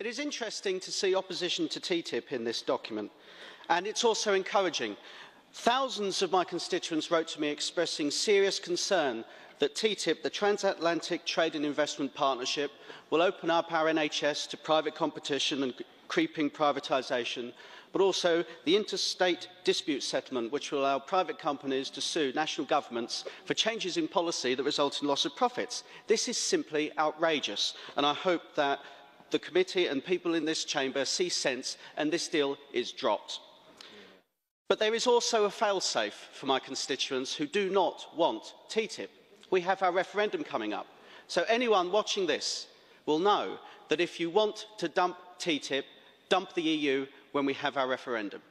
It is interesting to see opposition to TTIP in this document, and it's also encouraging. Thousands of my constituents wrote to me expressing serious concern that TTIP, the Transatlantic Trade and Investment Partnership, will open up our NHS to private competition and creeping privatisation, but also the interstate dispute settlement, which will allow private companies to sue national governments for changes in policy that result in loss of profits. This is simply outrageous, and I hope that the committee and people in this chamber see sense and this deal is dropped. But there is also a fail-safe for my constituents who do not want TTIP. We have our referendum coming up. So anyone watching this will know that if you want to dump TTIP, dump the EU when we have our referendum.